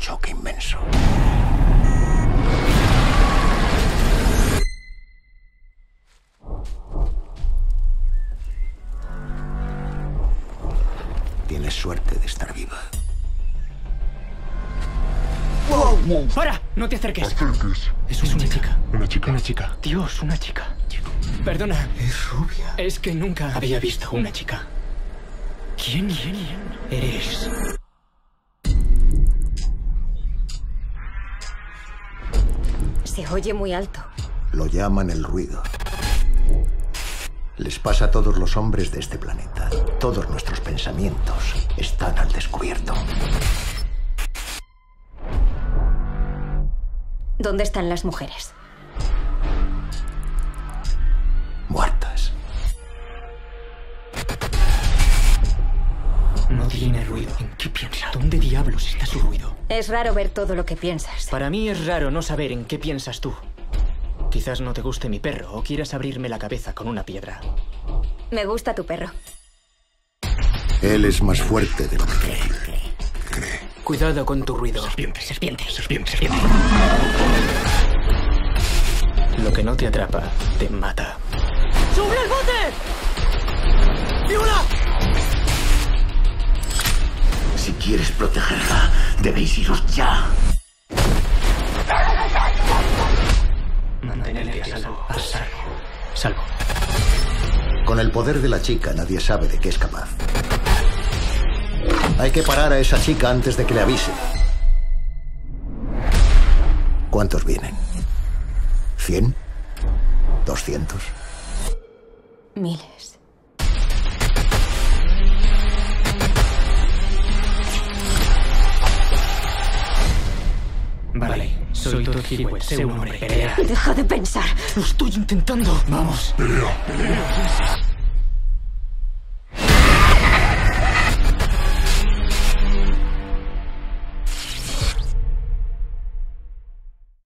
choque inmenso. Tienes suerte de estar viva. ¡Wow! ¡Para! No te acerques. acerques. Es, una, es una, chica. Una, chica. Una chica. Dios, una chica. Perdona. Es rubia. Es que nunca había visto una chica. ¿Quién, quién, quién eres? Se oye muy alto. Lo llaman el ruido. Les pasa a todos los hombres de este planeta. Todos nuestros pensamientos están al descubierto. ¿Dónde están las mujeres? Tiene ruido. ¿En qué piensa? ¿Dónde diablos está su ruido? Es raro ver todo lo que piensas. Para mí es raro no saber en qué piensas tú. Quizás no te guste mi perro o quieras abrirme la cabeza con una piedra. Me gusta tu perro. Él es más fuerte de lo que cree. Cuidado con tu ruido. Serpiente. Serpiente. Serpiente, serpiente. Lo que no te atrapa, te mata. ¡Sube al bote! Quieres protegerla, debéis iros ya. Mantenerte a salvo. A salvo. Salvo. Con el poder de la chica nadie sabe de qué es capaz. Hay que parar a esa chica antes de que le avise. ¿Cuántos vienen? ¿Cien? ¿Doscientos? Miles. Vale, soy Todd Hillwell, sé un hombre. Pelea. Deja de pensar. Lo estoy intentando. Vamos. Pelea.